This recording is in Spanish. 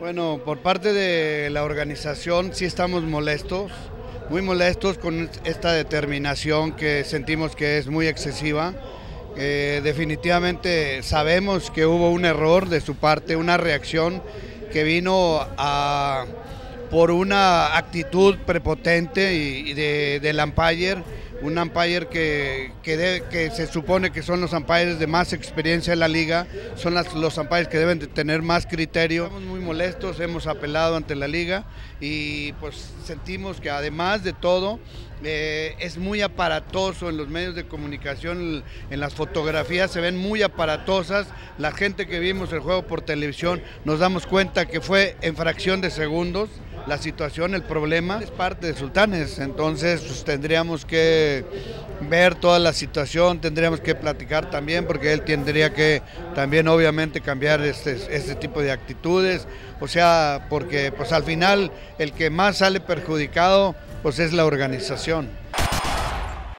Bueno, por parte de la organización sí estamos molestos, muy molestos con esta determinación que sentimos que es muy excesiva. Eh, definitivamente sabemos que hubo un error de su parte, una reacción que vino por una actitud prepotente de, del umpire un umpire que, que, se supone que son los umpires de más experiencia en la liga, son los umpires que deben de tener más criterio. Estamos muy molestos, hemos apelado ante la liga y pues sentimos que además de todo eh, es muy aparatoso en los medios de comunicación, en las fotografías se ven muy aparatosas. La gente que vimos el juego por televisión nos damos cuenta que fue en fracción de segundos la situación, el problema es parte de Sultanes, entonces pues, tendríamos que ver toda la situación, tendríamos que platicar también porque él tendría que también obviamente cambiar este, este tipo de actitudes, o sea, porque pues al final el que más sale perjudicado pues es la organización.